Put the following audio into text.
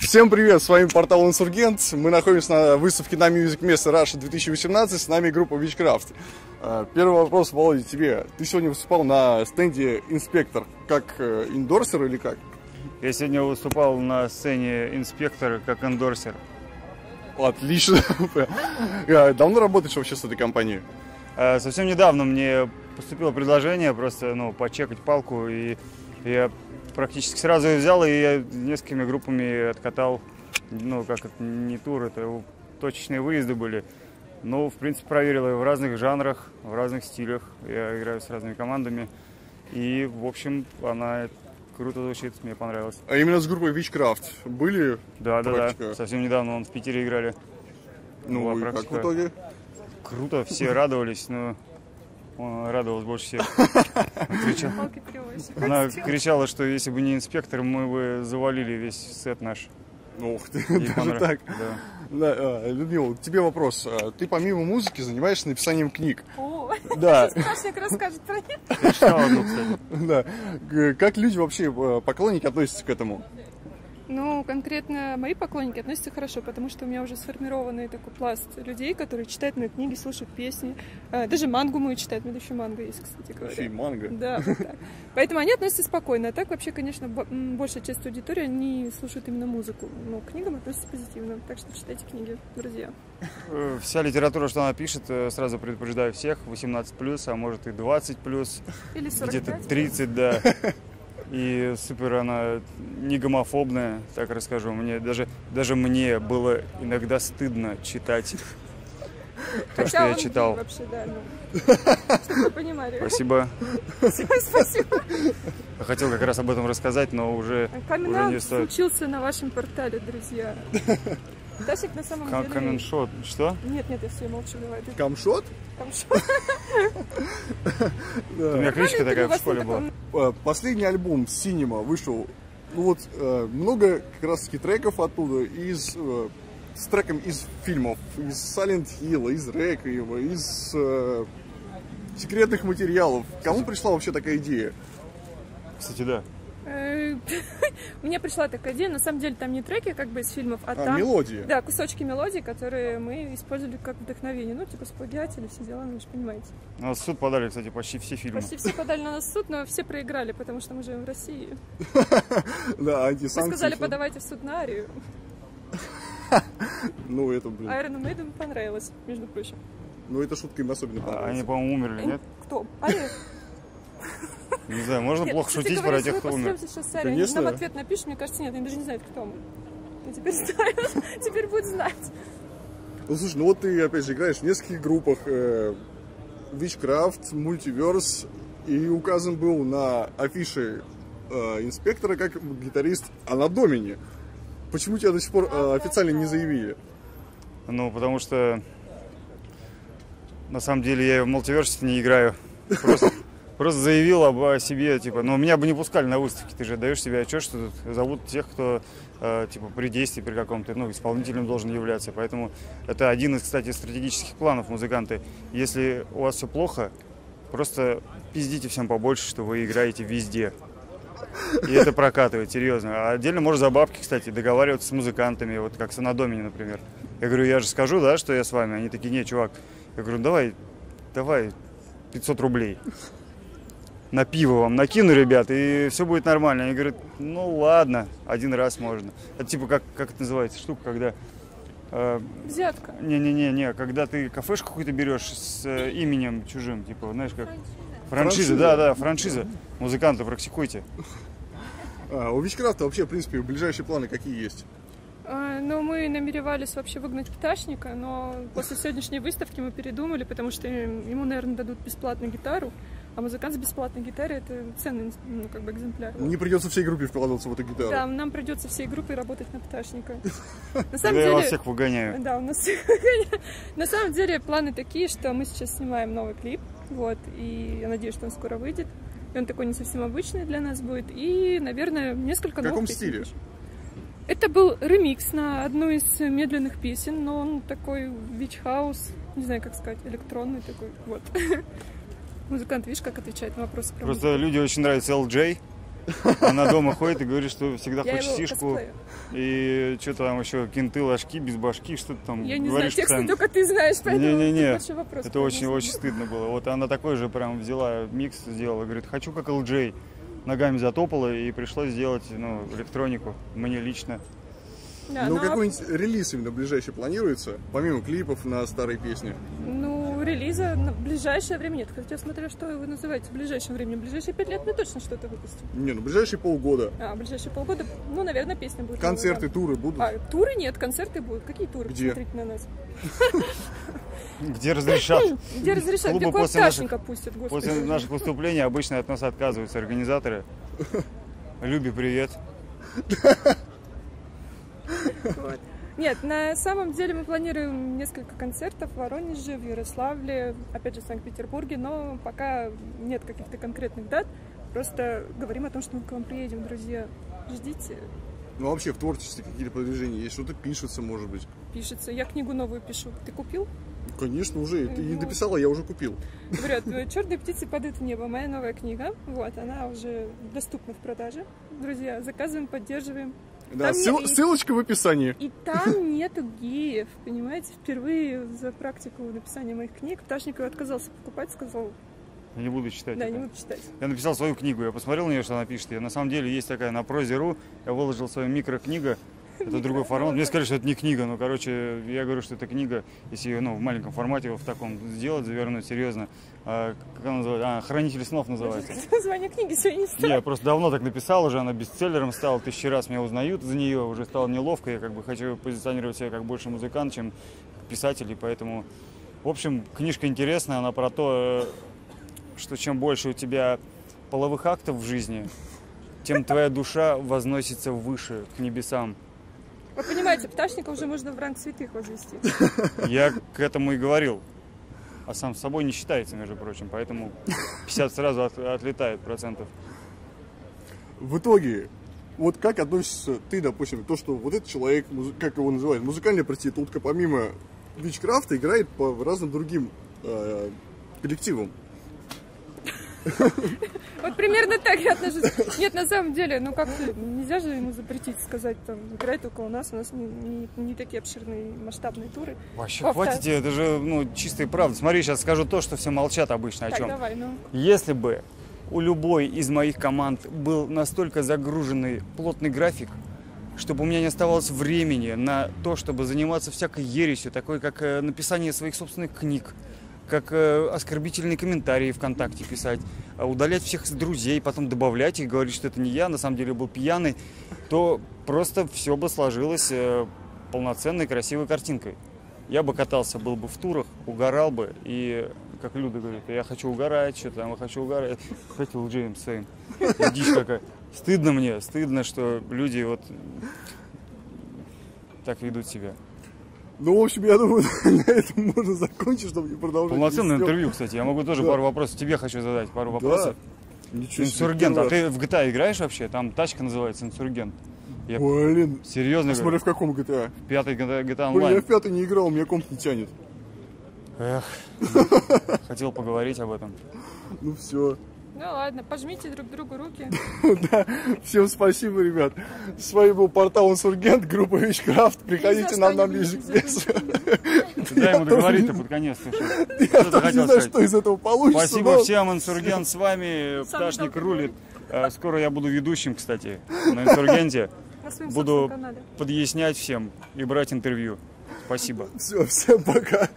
Всем привет, с вами портал Инсургент. Мы находимся на выставке на Music Место Russia 2018. С нами группа Witchcraft. Э, Первый вопрос, Володя, тебе. Ты сегодня выступал на стенде Инспектор. Как э, индорсер или как? Я сегодня выступал на сцене инспектора как эндорсер. Отлично. Э, Давно работаешь вообще с этой компанией? А, Совсем недавно мне поступило предложение просто ну, почекать палку, и я практически сразу взял, и несколькими группами откатал, ну, как это, не тур, это точечные выезды были. Ну, в принципе, проверил ее в разных жанрах, в разных стилях. Я играю с разными командами. И, в общем, она круто звучит, мне понравилось. А именно с группой Witchcraft были? Да, да, Практика. да. Совсем недавно он в Питере играли. Ну, Была и как в итоге? Круто, все радовались, но радовалась больше всех. Крича-. Она кричала, что если бы не инспектор, мы бы завалили весь сет наш. Ух ты, Ей даже понрав- так. Да. Да, а, Людмила, тебе вопрос. А, Ты помимо музыки занимаешься написанием книг. О, Да, Сташник расскажет про них. Да. Как люди вообще, э, поклонники, относятся к этому? Ну, конкретно мои поклонники относятся хорошо, потому что у меня уже сформированный такой пласт людей, которые читают мои книги, слушают песни. А, Даже мангу мою читают. У меня еще манга есть, кстати говоря. Еще и манго. Да, вот. Поэтому они относятся спокойно. А так вообще, конечно, большая часть аудитории, они слушают именно музыку. Но к книгам относятся позитивно. Так что читайте книги, друзья. Э, Вся литература, что она пишет, э, сразу предупреждаю всех, 18+, а может и 20+, Или 45. где-то 30, да. И супер она не гомофобная, так расскажу. Мне даже, даже мне было иногда стыдно читать то, что я читал. вообще, да, ну. Чтобы вы понимали. Спасибо. Спасибо. Хотел как раз об этом рассказать, но уже, уже не стоит. случился на вашем портале, друзья. Дашик на самом деле... Каменшот. Что? Нет, нет, я все молчу, давай. Ты Камшот? камшот. У меня кличка такая У в школе была. Э, Последний альбом Cinema вышел. Ну вот э, много как раз таки треков оттуда из э, с треком из фильмов, из Silent Hill, из Реквиема, из э, секретных материалов. Кому пришла вообще такая идея? Кстати, да. Э, У меня пришла такая идея, на самом деле там не треки как бы из фильмов, а А, там... мелодия. Да, кусочки мелодий, которые мы использовали как вдохновение. Ну, типа сплагиатели, все дела, ну, вы же понимаете. У нас в суд подали, кстати, почти все фильмы. Почти все подали на нас в суд, но все проиграли, потому что мы живем в России. Да, Вы антисанкции. сказали, подавайте в суд на Арию. Ну это, блин. Iron Maiden понравилось, между прочим. Ну это шутка им особенно понравилась. Они, по-моему, умерли, нет? Кто? Ария? Не знаю, можно Нет, плохо шутить говоря, про тех, если кто мы умер. сейчас с Арией, Конечно. нам ответ напишут, мне кажется, нет, они даже не знают, кто мы. Я теперь знаю, теперь будет знать. Ну слушай, ну вот ты опять же играешь в нескольких группах. Э, Witchcraft, Multiverse. И указан был на афише э, инспектора как гитарист Анадомини. Почему тебя до сих пор э, официально не заявили? Ну, потому что на самом деле я в мультиверсе не играю. Просто, просто заявил об о себе, типа, но меня бы не пускали на выставки. Ты же даешь себе отчет, что тут зовут тех, кто э, типа при действии, при каком-то, ну, исполнителем должен являться. Поэтому это один из, кстати, стратегических планов музыканты. Если у вас все плохо, просто пиздите всем побольше, что вы играете везде. И это прокатывает, серьезно. А отдельно можно за бабки, кстати, договариваться с музыкантами, вот как с Анадомини, например. Я говорю, я же скажу, да, что я с вами. Они такие, не, чувак. Я говорю, давай, давай 500 рублей. На пиво вам накину, ребят, и все будет нормально. Они говорят, ну ладно, один раз можно. Это типа, как, как это называется, штука, когда... э, Взятка. Не-не-не, когда ты кафешку какую-то берешь с э, именем чужим, типа, знаешь, как... Франшиза. Франшиза, да, да, франшиза. Музыканты, практикуйте. А, у Witchcraft вообще, в принципе, ближайшие планы какие есть? А, Ну, мы намеревались вообще выгнать пташника, но после сегодняшней выставки мы передумали, потому что ему, наверное, дадут бесплатную гитару, а музыкант с бесплатной гитарой это ценный ну, как бы экземпляр. Не придется всей группе вкладываться в эту гитару. Да, нам придется всей группой работать на пташника. На самом я вас деле, всех выгоняю. Да, у нас на самом деле планы такие, что мы сейчас снимаем новый клип, вот, и я надеюсь, что он скоро выйдет. И он такой не совсем обычный для нас будет. И, наверное, несколько В каком новых стиле? Это был ремикс на одну из медленных песен, но он такой вич-хаус, не знаю, как сказать, электронный такой, вот. Музыкант, видишь, как отвечает на вопросы про Просто люди очень нравится LJ. Она дома ходит и говорит, что всегда Я хочет сишку. косплею. И что-то там еще кенты, ложки, без башки, что-то там. Я не знаю, постоянно. только ты знаешь, поэтому Не-не-не. Это очень-очень стыдно было. Вот она такой же прям взяла микс, сделала, говорит, хочу как LJ. Ногами затопала и пришлось сделать ну, электронику. Мне лично. Да, ну, ну, а- какой-нибудь релиз именно ближайший планируется, помимо клипов на старые песни? Ну, релиза на ближайшее время нет. Хотя смотря, что вы называете в ближайшее время. В ближайшие пять лет мы точно что-то выпустим. Не, ну, ближайшие полгода. А, в ближайшие полгода, ну, наверное, песня будет. Концерты, новая, туры будут? да. А, туры нет, концерты будут. Какие туры? Где? Посмотрите на нас. Где разрешат. Где разрешают? Клубы Где после наших- Пташника пустят. После наших выступлений обычно от нас отказываются организаторы. Люби, привет. Вот. Нет, на самом деле мы планируем несколько концертов в Воронеже, в Ярославле, опять же в Санкт-Петербурге, но пока нет каких-то конкретных дат. Просто говорим о том, что мы к вам приедем, друзья. Ждите, Ну, а вообще в творчестве какие-то продвижения есть? Что-то пишется, может быть? пишется. Я книгу новую пишу. Ты купил? Конечно, уже. Ты не Ну. дописала, я уже купил. Говорят, черные птицы падают в небо. Моя новая книга. Вот, она уже доступна в продаже. Друзья, заказываем, поддерживаем. Да, Там ссыл- не- ссылочка в описании. И там нету геев, понимаете? Впервые за практику написания моих книг Пташников отказался покупать, сказал, Я не буду читать. да, это. не буду читать. Я написал свою книгу, я посмотрел на нее, что она пишет. Я на самом деле есть такая на прозе.ру, я выложил свою микрокнига. Это другой формат. Мне сказали, что это не книга, но, короче, я говорю, что это книга, если ее ну, в маленьком формате, в таком сделать, завернуть серьезно. А, как она называется? А, «Хранители снов» называется. Название книги сегодня не стало. Я просто давно так написал уже, она бестселлером стала, тысячи раз меня узнают за нее, уже стало неловко, я как бы хочу позиционировать себя как больше музыкант, чем писатель, и поэтому, в общем, книжка интересная, она про то, э, что чем больше у тебя половых актов в жизни, тем твоя душа возносится выше, к небесам. Вы понимаете, Пташника уже можно в ранг святых возвести. Я к этому и говорил. А сам с собой не считается, между прочим, поэтому 50 сразу от- отлетает процентов. В итоге, вот как относишься ты, допустим, к то, что вот этот человек, как его называют, музыкальная проститутка, помимо Вичкрафта, играет по разным другим э, коллективам. Вот примерно так я отношусь. Нет, на самом деле, ну как нельзя же ему запретить сказать, там, играет около нас, у нас не, не- не такие обширные масштабные туры. Вообще, Повтор- хватит тебе, это же ну, чистая правда. Смотри, сейчас скажу то, что все молчат обычно о Так, чем. давай, ну. Если бы у любой из моих команд был настолько загруженный плотный график, чтобы у меня не оставалось времени на то, чтобы заниматься всякой ересью, такой как э, написание своих собственных книг, как э, оскорбительные комментарии ВКонтакте писать, а удалять всех друзей, потом добавлять их, говорить, что это не я, на самом деле был пьяный, то просто все бы сложилось э, полноценной, красивой картинкой. Я бы катался, был бы в турах, угорал бы, и, как Люда говорит, я хочу угорать, что там, я хочу угорать. Кстати, у Джеймс Сейн. Дичь какая. Стыдно мне, стыдно, что люди вот так ведут себя. Ну, в общем, я думаю, на этом можно закончить, чтобы не продолжать. Полноценное интервью, кстати. Я могу тоже Да. пару вопросов. Тебе хочу задать пару Да. вопросов. Ничего себе, Инсургент. А ты в GTA играешь вообще? Там тачка называется Инсургент. Я. Блин, серьезно смотри, говорю. в каком GTA. Пятый GTA, GTA Блин, я Online. в пятый не играл, у меня комп не тянет. Эх, хотел поговорить об этом. Ну все. Ну ладно, пожмите друг другу руки. Всем спасибо, ребят. С вами был портал Инсургент, группа Вичкрафт. Приходите нам на ближе. Дай ему договорить-то под конец. Я тоже не знаю, сказать? что из этого получится. Спасибо всем, Инсургент с вами. Пташник рулит. Э, Скоро я буду ведущим, кстати, на Инсургенте. Буду подъяснять всем и брать интервью. Спасибо. Все, всем пока.